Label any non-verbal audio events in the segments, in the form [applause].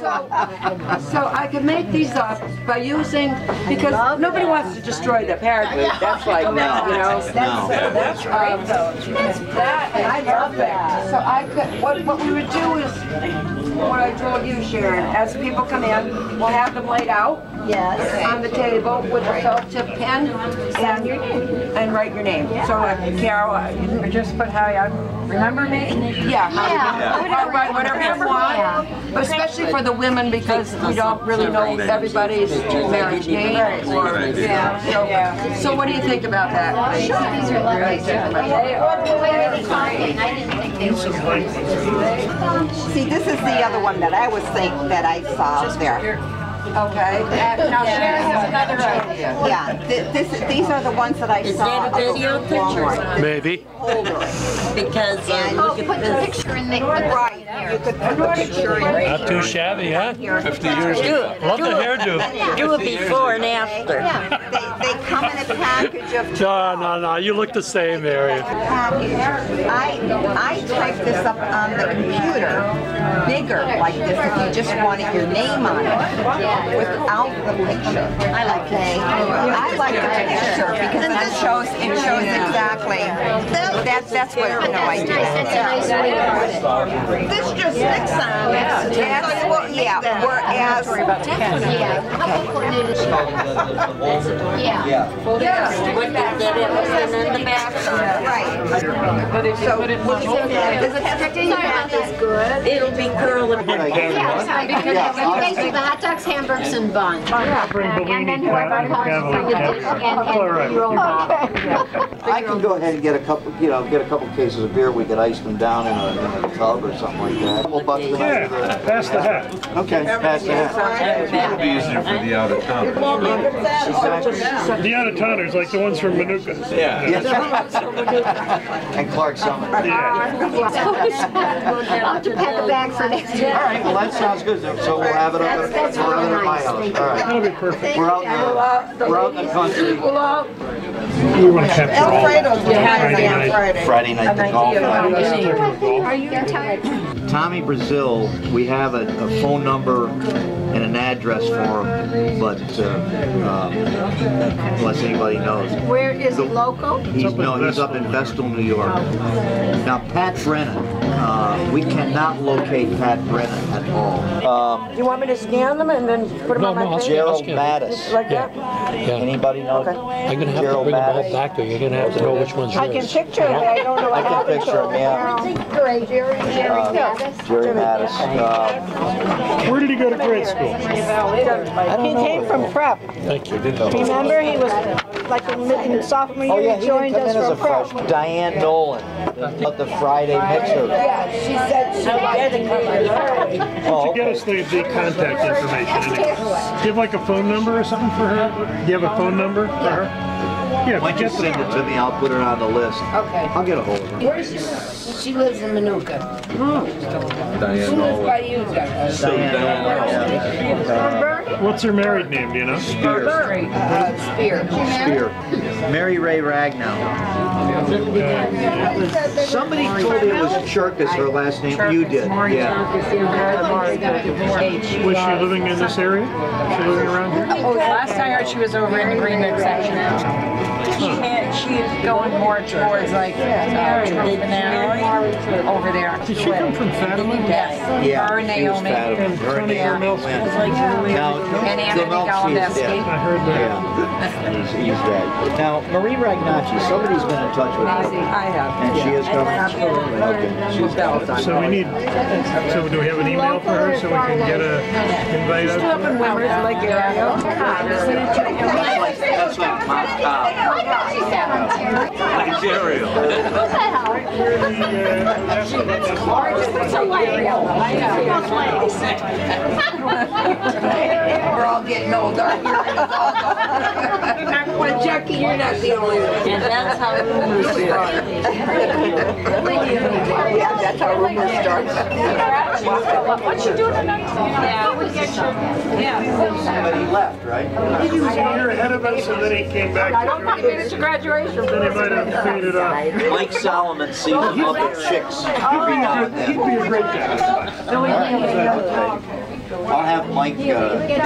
So, so I can make these up by using, because nobody wants to destroy the parrot food. That's like, you know. No. That's um, right, though. That, and I love that. So I could, what, what we would do is, what I told you, Sharon, as people come in, we'll have them laid out Yes. on the table with a felt tip pen and your name. And write your name. So like Carol, uh, you just put how you, remember me? Yeah. how you- Yeah. Or write whatever you want. But especially for the women because we don't really know everybody's marriage name or, yeah. So, so what do you think about that? These are lovely. I didn't think they were. See, this is the other one that I was saying that I saw there. Okay. And Now Sharon has another idea. Yeah, th- this, these are the ones that I Is saw. that a video picture? Walmart. Maybe. Because, uh, Oh, look put at the this. picture in the, the Right, you could put the picture in. Not too shabby, huh? Fifty years Do, ago. Love the do, hairdo. do it before and after. They, they come in a package of No, no, no, you look the same, Mary. package. I, I typed this up on the computer, bigger like this, if you just wanted your name on it, without the picture. I like okay. I like the picture because it shows, it shows exactly. That's, that's what, no, I do. That's a nice way to. This just sticks on. Yeah, yeah, whereas, Yeah, couple coordinated. That's adorable. Yeah. What is that, everything in the back? right. So, Is it protecting about good? It'll be curling. Yeah, sorry, because it's basically the hot dogs, hamburgers, and bun. And then whoever comes for the dish and, and roll off. [laughs] I can go ahead and get a couple, you know, get a couple cases of beer, we could ice them down in a, in a tub or something like that. Couple bucks Yeah, night. pass the hat. Okay, pass that. It'll be easier for the out of town. The out-of-towners, like the ones from Minooka. Yeah. [laughs] And Clarks Summit. Yeah. [laughs] I'll have to pack a bag for next year. right, well, that sounds good, so we'll have it up at, That's- that's we'll have it at my nice. house, Thank all right. That'll be perfect. We're out in the, we're out in the country, We want to capture all. Alfredo's Friday night. Friday night, the golf. night. Are you tired? Tommy Brazil, we have a, a phone number and an address for him, but, uh, um, unless anybody knows. Where is he local? He's, no, he's up in Vestal, New York. Now, Pat Brennan, uh, we cannot locate Pat Brennan at all. Um, Do you want me to scan them and then put them No, on no, my I'll page? scan- I'll Gerald scan. Mattis, Like Yeah, that? yeah. anybody know? I'm gonna have to Gerald bring them all back to you. You're gonna have to know which one's I can picture it, I don't know I what can happened picture him, yeah. Great. Jerry, Jerry Uh, Jerry Mattis. Uh, Where did he go to grade school? He came from prep. Thank you. Remember, he was like in mid- in sophomore Oh, year, yeah, he he joined us in as a from prep. freshman. Diane Nolan, of the Friday Mixer. Yeah, she said she wanted to come in. Oh, Get us the, the contact information. anyway. Do you have like a phone number or something for her? Do you have a phone number for her? Yeah, Why don't you get send it to me, I'll put it on the list. Okay. I'll get a hold of her. Where is she? She lives in Minooka. Diane Who lives by you guys? Diane what's her married name, do you know? Uh, Spear. Spear. Mary Ray Ragnow. Somebody told me it was Churkus, her last name. You did, yeah. Was she living in this area? She living around here? Oh, last time I heard, she was over in the Greenwood section. She had, she's going more towards like, uh, Trump and over there. Did she come from Fatima? Yes. Yeah, Her and she was Naomi. fat. Her and Yeah. Naomi went. It's like really- Now, And the Anthony Melchi's Gallinowski. dead. I heard that. Yeah, he's, he's dead. Now, Marie Ragnacci, somebody's been in touch with her. I have. And she is coming? Absolutely. Okay, she's coming. So we need, so do we have an email for her so we can get a invite out? Up in Wimmer's Lake area. That's like my [laughs] top. Nigeria. We're all getting older. Well, Jackie, you're not the only one. And that's how rumors start. Yeah, that's how rumors start. Somebody left, right? He was year ahead of us and then he came back. Five minutes to graduation. Then he might have faded. Mike Solomon sees other chicks He'd be a great guy. I'll have Mike, uh, Yeah,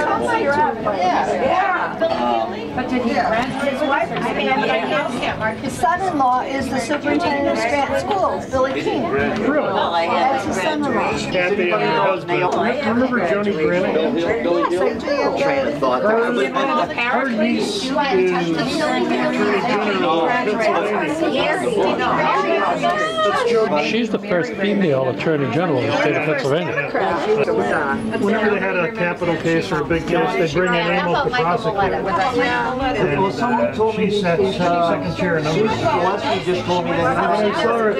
yeah. But did he rent his wife? I mean, I His son-in-law is the superintendent of Scranton Schools, Billy King. Really? That's his son-in-law. Kathy and her husband. Remember Joni Granite? Yes, I do. train of thought. Our niece is Attorney General of Pennsylvania. She's the first female attorney general in the state of Pennsylvania. Whenever they had a capital case or a big case, they bring in Amos to prosecute. Well, someone told me She sat uh, second chair number. Leslie just told me When that. I saw her,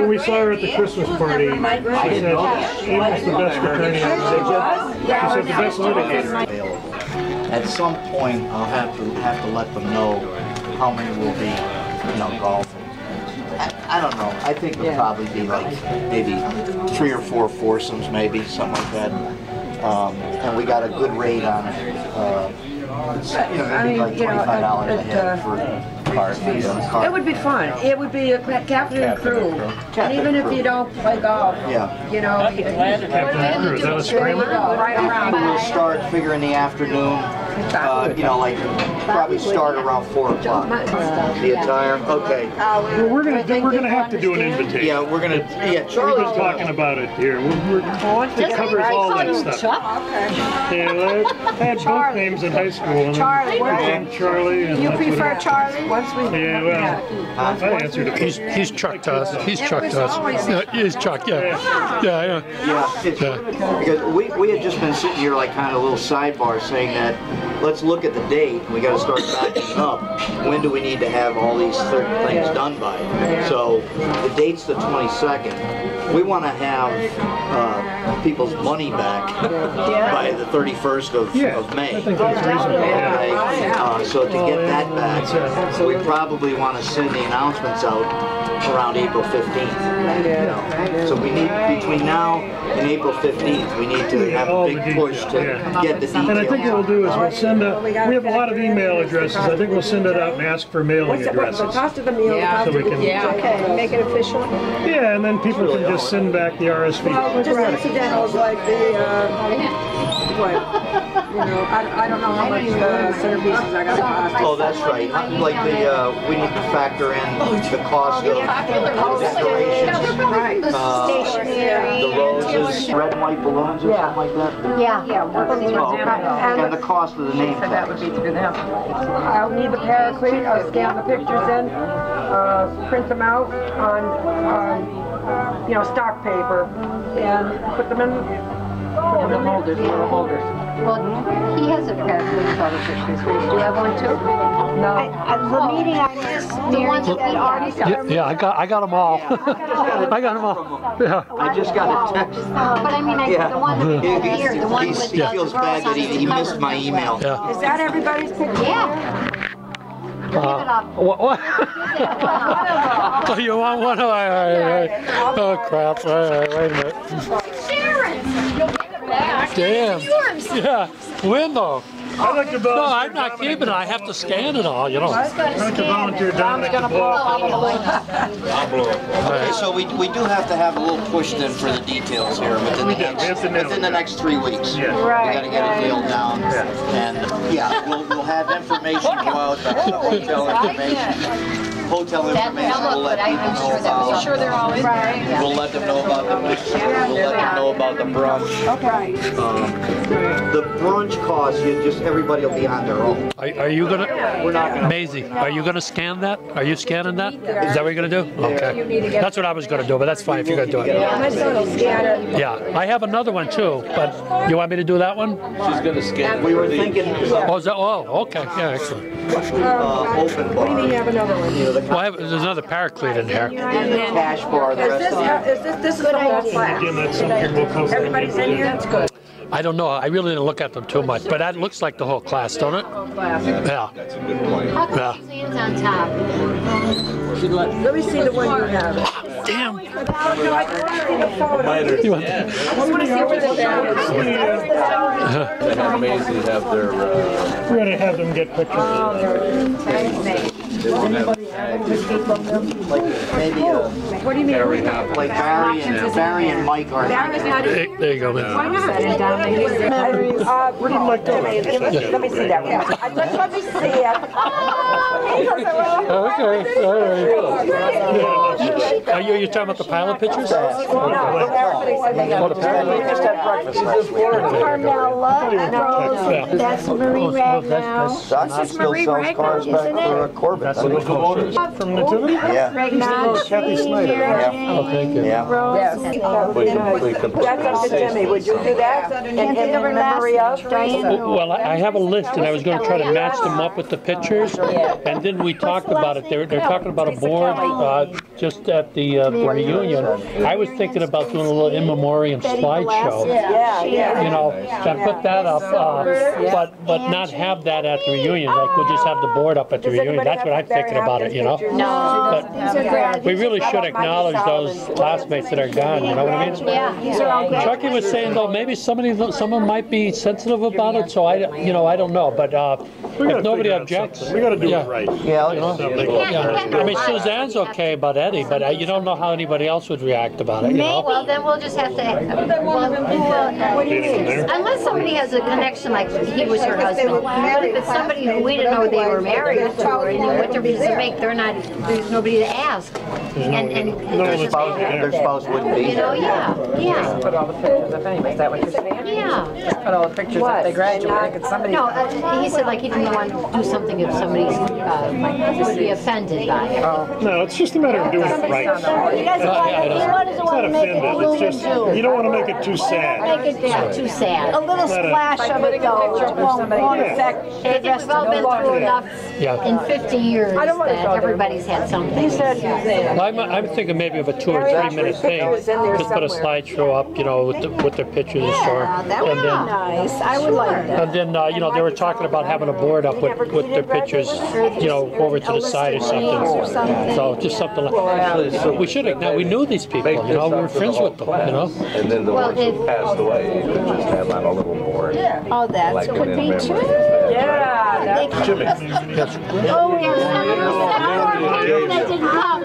when we saw her at the Christmas party, she said, Amos the best attorney. She said the best litigator. At some point, I'll have to, have to let them know how many will be, you know, golfing. I, I don't know, I think it'll probably be like, maybe three or four foursomes, maybe, something like that. Um, and we got a good rate on it. Uh, it's, you know, maybe like you know, twenty-five dollars a it, head uh, for cart, you know, It would be fun. It would be a ca- captain crew. And even if you don't play golf, Yeah. you know, you- Captain Cruz, that was there you scrambler? go, right around. We'll start figuring the afternoon, uh, you know, like, probably start around four o'clock. The attire, okay. Well, we're gonna, do- we're gonna have to do an invitation. Yeah, we're gonna, yeah, We've Charlie's talking about it here. We're, we're, it covers all that stuff. Yeah, well, I had both names in high school. and Charlie, I named Charlie and You that's what prefer it- Charlie? Once we. Yeah, well, I answered it. He's, he's Chuck to us. He's Chuck to us. Yeah, He's Chuck, yeah. Yeah, yeah. Yeah, it's, because we, we had just been sitting here like kind of a little sidebar saying that, let's look at the date, we gotta start backing up. When do we need to have all these things done by? So, the date's the twenty-second. We wanna have, uh, people's money back [laughs] by the thirty-first of, Yeah, of May. I think that's reasonable, yeah. Okay, uh, so to get that back, we probably wanna send the announcements out around April fifteenth. So we need, between now and April fifteenth, we need to have a big push to get the details. And I think what we'll do is we'll send a, we have a lot of email addresses. I think we'll send it out and ask for mailing addresses. The addresses. cost of the meal, the cost So we the. can, Okay, make it official. yeah, and then people can just send back the RSVP. Just incidentals like the, uh, what, you know, I, I don't know how much the centerpieces are gonna cost. Oh, that's right. Like the, uh, we need to factor in the cost of decorations, Right. uh, Stationery. the roses, red and white balloons or something like that. Yeah. Yeah. Oh, okay. And the cost of the name So that would be through them. I'll need the paracrete, I'll scan the pictures in, uh, print them out on, you know, stock paper, and put them in, put them in holders, little holders. Well, he has a paraphrase of the pictures. Do you have one too? No, At the oh, meeting I missed, Mary said Artie Yeah, yeah, I got, I got them all. I got them [laughs] all. Yeah. I just got a text. But I mean, I, Yeah. the one He- here, the one he's- with He the feels girls bad that on he, the he missed my email. Yeah. is that everybody's picture? Yeah. What? what? oh, you want one? All right, all right, all right. Oh, crap. All right, wait a minute. Sharon! Damn. Yeah. Window. I'd like to No, volunteer. I'm not keeping it. I have to scan it all, you know. I'd like to volunteer Dominic to blow up. I'll blow it. Okay, so we, we do have to have a little push then for the details here within the We do. We next, have to nail within the next three weeks. Yeah. We gotta get it nailed down. Yeah. And, yeah, we'll, we'll have information go out, the hotel information. Hotel information, we'll let but I, people I'm know sure about. Sure they're all in there. We'll let them know about the pictures, we'll let them know about the brunch. Okay. Um, The brunch costs, you just, everybody will be on their own. Are, are you gonna, not gonna. Maisie, are you gonna scan that? Are you scanning that? Is that what you're gonna do? Okay. That's what I was gonna do, but that's fine if you're gonna do it. My son will scan it. Yeah, I have another one too, but you want me to do that one? She's gonna scan We were the- thinking, Oh, is that, oh, okay, yeah, excellent. uh, open What do you mean you have another one? you know, the Well, I have, there's another paraclete in here. cash bar, the Is rest this, of it. is this, this is the whole class? That's something we'll. Everybody's in here? That's good. I don't know, I really didn't look at them too much, but that looks like the whole class, don't it? Yeah, That's a good point. How Yeah. come his hand's on top? Let me see the one you have. damn. I just want to see the photo. You want- I want to see where the down is. They have Maisie have their, uh, We're gonna have them get pictures. Like maybe uh, What do you mean? like Barry and Barry and Mike are. There there you go, man. Uh, where did Mike go? Let me see that one. Uh, Let let me see it. [laughs] Okay, all right. Are you, you talking about the pilot pictures? Oh, the pilot? We just had breakfast last week. Carmella, Yeah. Rose, that's Marie Ragnow. Dodge still sells cars back for a Corvette. That's what From Nativity? Yeah. Ragnow, Kathy Snyder. Oh, thank you. Yeah. Rose. That's up to Jimmy. Would you do that? In, in, in memory of? Well, I I have a list, and I was gonna try to match them up with the pictures, and then we talked about it, they're, they're talking about a board, uh, just at the, uh, the reunion. I was thinking about doing a little in memoriam slideshow, Yeah, yeah. you know, and put that up, uh, but, but not have that at the reunion, like, we'll just have the board up at the reunion, that's what I'm thinking about it, you know? No. These We really should acknowledge those classmates that are gone, you know what I mean? Yeah, these are all grad- Chucky was saying though, maybe somebody, some of them might be sensitive about it, so I, you know, I don't know, but, uh, We if nobody objects. something. We gotta do yeah. it right. Yeah. You know? Yeah, I mean, Suzanne's okay about Eddie, but uh, you don't know how anybody else would react about it, you know? Well, then we'll just have to, well, who will- what do you mean? Unless somebody has a connection, like he was her husband. But if it's somebody who we didn't know they were married to, or you know, what difference does it make? They're not, there's nobody to ask. And, and. Their spouse, their spouse wouldn't be You know, there. yeah, yeah, Put all the pictures of anyway. Is that what you're saying? yeah. Put all the pictures if they graduate. It's somebody. No, uh, he said like he didn't want to do something if somebody uh, would be offended by it. No, it's just a matter of doing it right. It's He doesn't want, he doesn't want not to make it offended, gloom it's just, you don't wanna make it too sad. Make it Yeah, too sad. A little splash of it though, it won't, won't affect I think we've all been through enough Yeah. in 50 years I don't wanna that everybody's had something. He said, Well, I'm, I'm thinking maybe of a two or three minute thing, just put a slideshow up, you know, with, the, with their pictures and so Yeah, on. that would And be then, nice. I would like that. and then, uh, you know, they were talking about having a board up with, with their pictures, you know, over to the side or something. So just something like, that. we should have, now, we knew these people, you know, we were friends with them, you know? And then the Well, ones who passed away, you just have on a little board. Oh, that Like would be memory. true. Yeah, that- Jimmy. Oh, yes. That didn't come.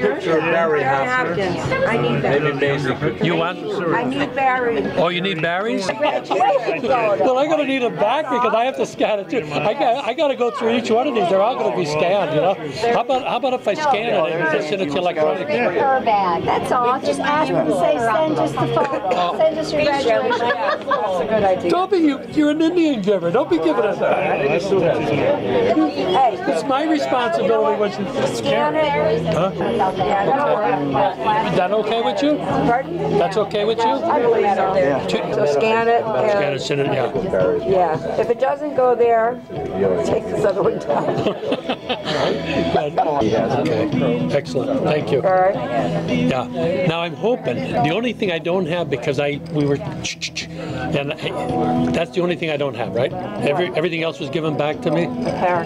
Picture of Barry Hopkins. I need that. Maybe Maisie could. You want, I need Barry. oh, you need Barry's? Well, I'm gonna need them back because I have to scan it too. I got, I gotta go through each one of these, they're all gonna be scanned, you know? How about, how about if I scan it and just send it to you electronically? Her bag. That's all. Just ask them say, send us the photo. [laughs] Oh. Send us your graduation. That's a good idea. Don't be, you, you're an Indian giver, don't be giving it back. Hey, It's my responsibility when you scan it. Huh? Yeah. Is that okay with you? Pardon? That's okay with you? I believe so. Two- So scan it. Scan it, send it, yeah. Yeah, if it doesn't go there, take this other one down. Okay, excellent, thank you. All right? Yeah, now I'm hoping, the only thing I don't have, because I, we were, and I- that's the only thing I don't have, right? Every, everything else was given back to me?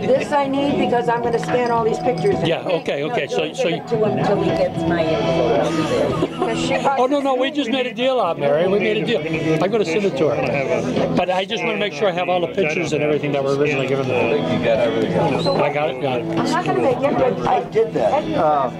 This I need because I'm gonna scan all these pictures. in. Yeah, okay, okay, so, so, you- Until he gets my. Because she- oh, no, no, we just made a deal out, Mary, we made a deal. I'm gonna send it to her. But I just wanna make sure I have all the pictures and everything that were originally given to me. You got everything. I got it, got it. I'm not gonna make it, I did that. Uh.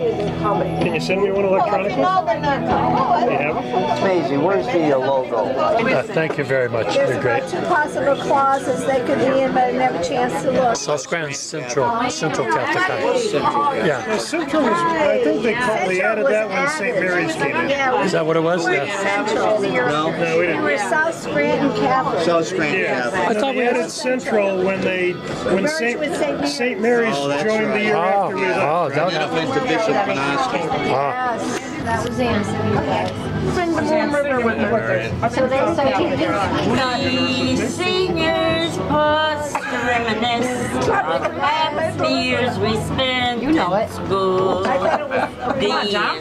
Can you send me one electronically? You have it? it's amazing. Where's the uh, logo? Uh, Thank you very much, There's you're great. about two possible clauses they could be in, but I didn't have a chance to look. South Scranton Central, Central Catholic High. Yeah, Yeah, Central was, I think they called, they added that when St. Mary's came in. Yeah, is that what it was? were Yeah. Central. No? No, we We didn't. were South Scranton Catholic. South Scranton Yeah. Catholic. I thought we added had, Central when they, when St. St. Mary's. St. Mary's Oh, that's joined the year oh, after we left. oh, that That was, was to Bishop Panaski. ah. Yes, that was Anthony. Bring the Moon River with her. So they, say, he did. We seniors pause to reminisce on the last years we spent You know it. in school. The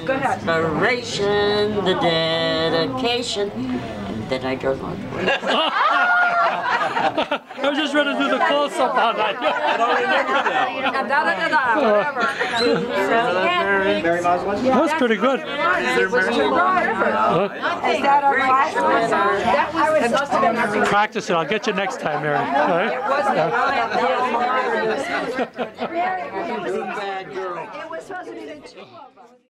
inspiration, the dedication, and then I drove on. [laughs] I was just ready to do the close-up on that. I don't remember that. Mary [laughs] Mosley? That was pretty good. Is that our class? That was, must have been Practice it. I'll get you next time, Mary. All right? It It was supposed to be the two of us.